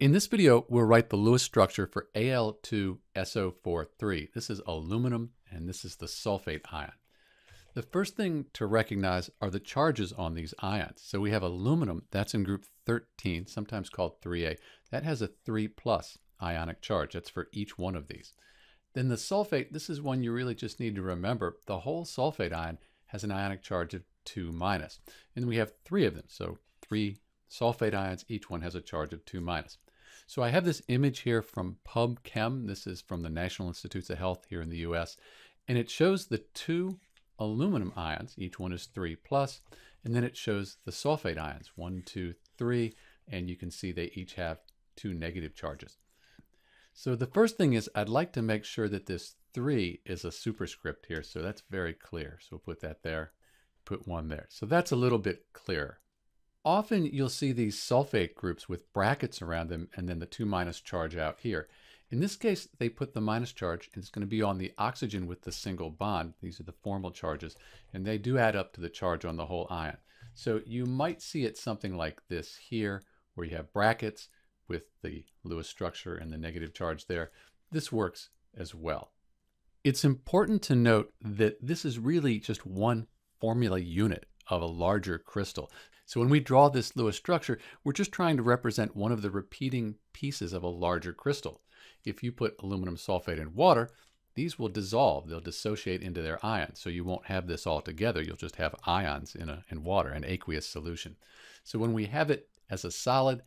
In this video, we'll write the Lewis structure for Al2SO43. This is aluminum and this is the sulfate ion. The first thing to recognize are the charges on these ions. So we have aluminum, that's in group 13, sometimes called 3A. That has a 3 plus ionic charge. That's for each one of these. Then the sulfate, this is one you really just need to remember. The whole sulfate ion has an ionic charge of 2 minus. And we have three of them. So three sulfate ions, each one has a charge of 2 minus. So I have this image here from PubChem. This is from the National Institutes of Health here in the US. And it shows the two aluminum ions, each one is 3 plus, and then it shows the sulfate ions, 1, 2, 3, and you can see they each have two negative charges. So the first thing is I'd like to make sure that this 3 is a superscript here, so that's very clear. So we'll put that there, put 1 there. So that's a little bit clearer. Often you'll see these sulfate groups with brackets around them and then the 2 minus charge out here. In this case, they put the minus charge and it's going to be on the oxygen with the single bond. These are the formal charges and they do add up to the charge on the whole ion. So you might see it something like this here where you have brackets with the Lewis structure and the negative charge there. This works as well. It's important to note that this is really just one formula unit of a larger crystal. So when we draw this Lewis structure, we're just trying to represent one of the repeating pieces of a larger crystal. If you put aluminum sulfate in water, these will dissolve, they'll dissociate into their ions. So you won't have this all together, you'll just have ions in, a, in water, an aqueous solution. So when we have it as a solid,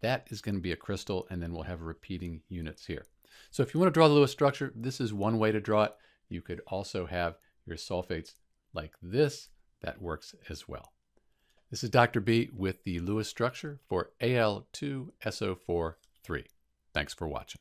that is going to be a crystal, and then we'll have repeating units here. So if you want to draw the Lewis structure, this is one way to draw it. You could also have your sulfates like this. That works as well. This is Dr. B with the Lewis structure for Al2SO43. Thanks for watching.